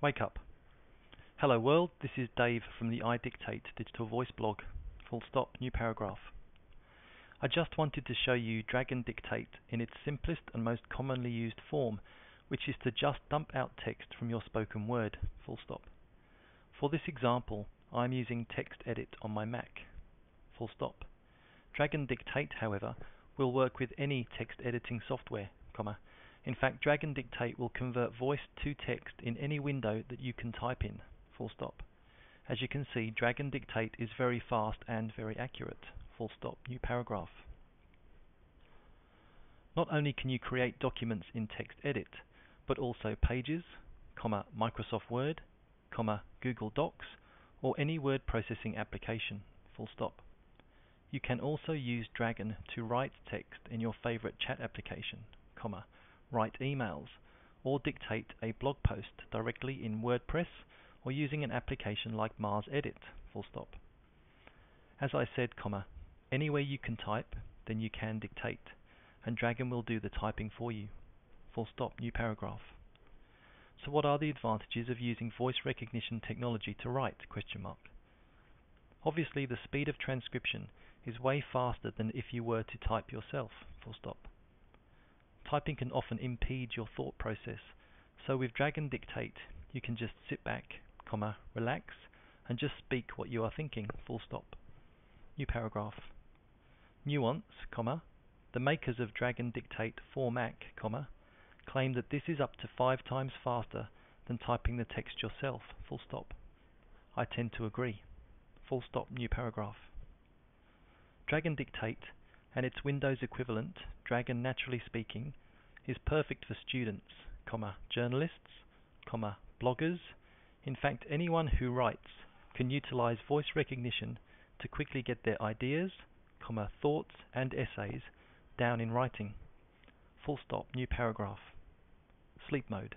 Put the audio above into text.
Wake up. Hello world, this is Dave from the iDictate digital voice blog. Full stop, new paragraph. I just wanted to show you Dragon Dictate in its simplest and most commonly used form, which is to just dump out text from your spoken word, full stop. For this example, I'm using TextEdit on my Mac, full stop. Dragon Dictate, however, will work with any text editing software, comma, in fact, Dragon Dictate will convert voice to text in any window that you can type in, full stop. As you can see, Dragon Dictate is very fast and very accurate, full stop, new paragraph. Not only can you create documents in TextEdit, but also Pages, comma, Microsoft Word, comma, Google Docs, or any word processing application, full stop. You can also use Dragon to write text in your favorite chat application, comma, write emails, or dictate a blog post directly in WordPress or using an application like MarsEdit, full stop. As I said, comma, anywhere you can type, then you can dictate, and Dragon will do the typing for you. Full stop, new paragraph. So what are the advantages of using voice recognition technology to write? Question mark. Obviously the speed of transcription is way faster than if you were to type yourself, full stop. Typing can often impede your thought process, so with Dragon Dictate you can just sit back, comma, relax, and just speak what you are thinking, full stop. New paragraph. Nuance, comma, the makers of Dragon Dictate for Mac, comma, claim that this is up to five times faster than typing the text yourself, full stop. I tend to agree. Full stop, new paragraph. Dragon Dictate and its Windows equivalent, Dragon NaturallySpeaking, is perfect for students, comma, journalists, comma, bloggers, in fact anyone who writes can utilize voice recognition to quickly get their ideas, comma, thoughts and essays down in writing. Full stop, new paragraph. Sleep mode.